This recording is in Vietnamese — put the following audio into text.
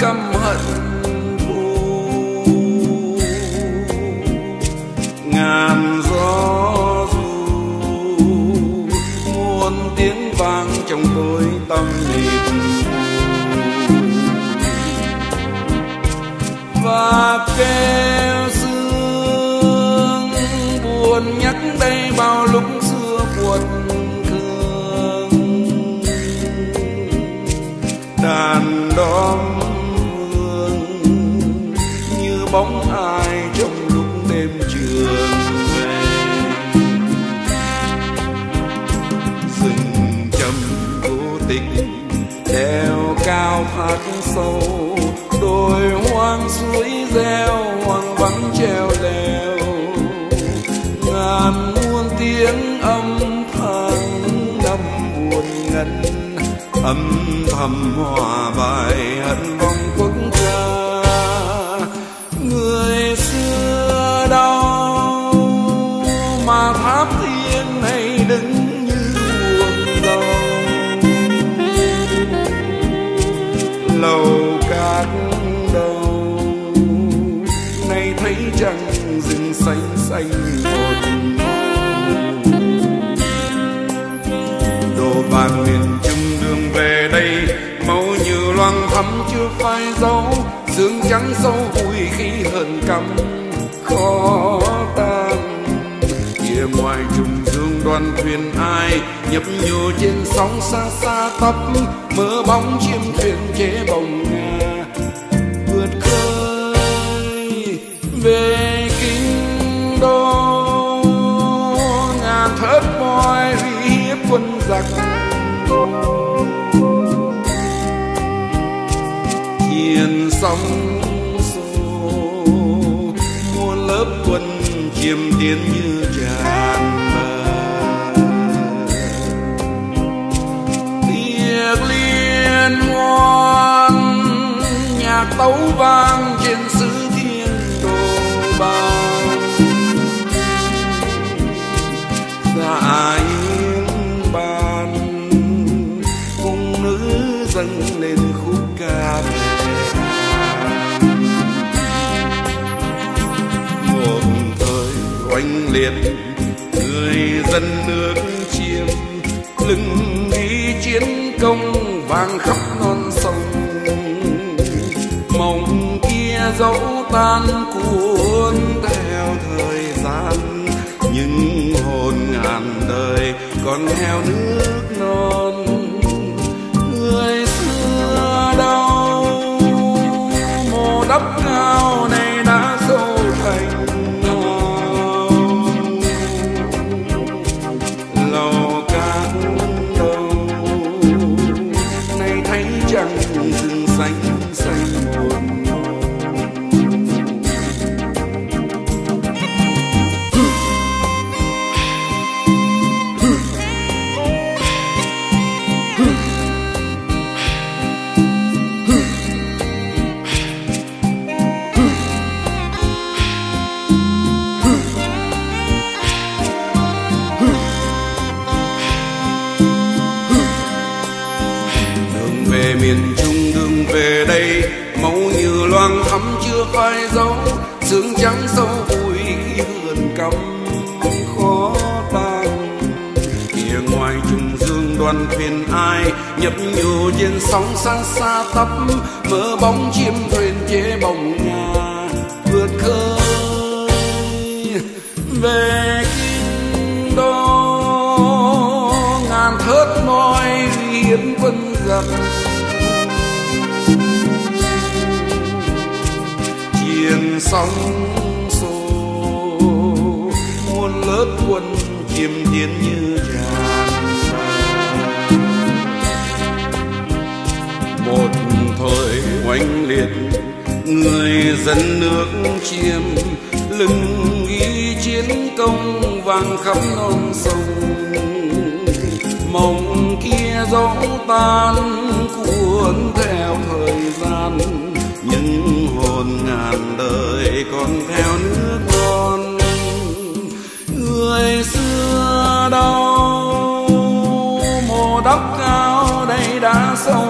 căm hận. Thù ngàn gió du muôn tiếng vang trong tôi tâm nhịp và kêu sương buồn nhắc đây bao lúc reo hoang vắng treo leo ngàn muôn tiếng âm thang đâm buồn ngân âm thầm hòa bài hận vọng anh một đồ vàng miền trung đường về đây, máu như loang thắm, chưa phai dấu. Sương trắng sâu vui khi hờn căm, khó tan kia ngoài trùng dương đoàn thuyền ai nhấp nhô trên sóng xa xa tấp. Mơ bóng chim thuyền chế bồng giặc. Hiền sóng xô muôn lớp quân chiêm tiến như tràn bờ. Tiệc liên hoan nhạc tấu vang oanh liệt. Người dân nước chiêm, lưng đi chiến công vang khắp non sông. Mộng kia dẫu tan cuốn theo thời gian, nhưng hồn ngàn đời còn theo nước non. Miền trung đường về đây, máu như loang thắm chưa phai dấu, sương trắng sâu vui khi vườn cắm khó tan kia ngoài trùng dương đoàn thuyền ai nhấp nhô trên sóng xa xa tấp, mơ bóng chim thuyền chế bồng nga vượt khơi. Về chiền sóng xô, muôn lớp quân chiêm tiến như tràn một thời oanh liệt, người dân nước chiêm lưng ghi chiến công vang khắp non sông. Mộng kia gió tan cuốn theo thời gian hồn ngàn đời còn theo nước non người xưa đau, mồ đắp cao đây đã sâu